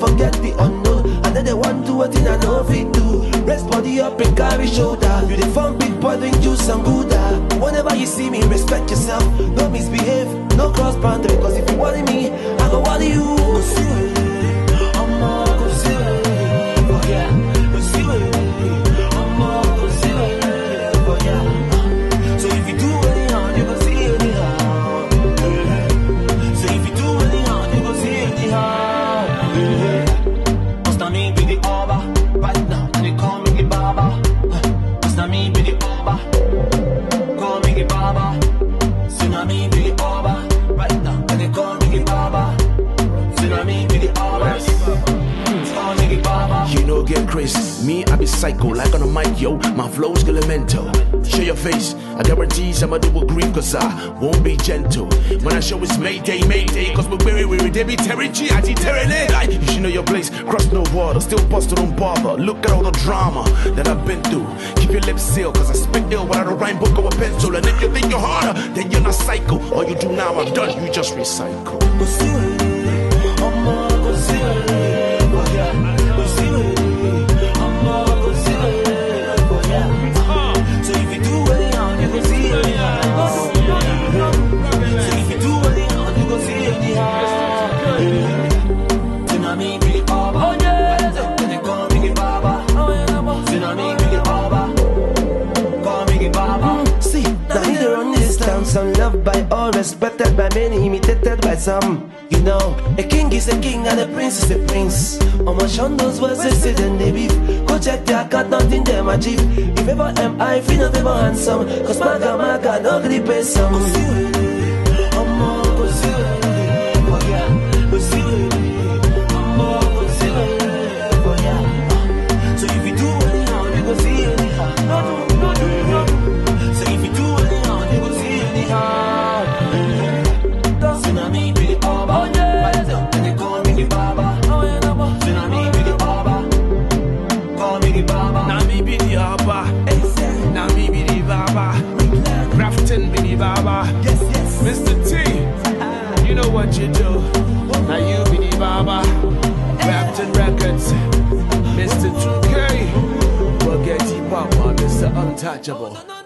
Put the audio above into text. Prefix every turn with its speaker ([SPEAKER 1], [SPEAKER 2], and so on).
[SPEAKER 1] forget the unknown. And then they want to what I know if it do. Rest body up and carry shoulder. You the fun big boy, drink juice and Gouda. Whenever you see me, respect yourself. Don't misbehave, no cross boundary. Cause if you want me, I go want you.
[SPEAKER 2] Get Chris. Me, I be psycho, like on a mic, yo. My flow's elemental. Show your face. I guarantee will agree, cause I won't be gentle. When I show it's Mayday, Mayday, cause we're very weary. They be G, I tearing. Like, you should know your place. Cross no water, still busted on bother. Look at all the drama that I've been through. Keep your lips sealed, cause I spit ill without a rhyme book or a pencil. And if you think you're harder, then you're not psycho. All you do now, I'm done, you just recycle.
[SPEAKER 1] Loved by all, respected by many, imitated by some. You know, a king is a king and a prince is a prince. On my those words they say they beef. Go check their account, nothing them achieve. If ever am I, feel not ever handsome. Cause maga maga, no gree pay some.
[SPEAKER 2] untouchable.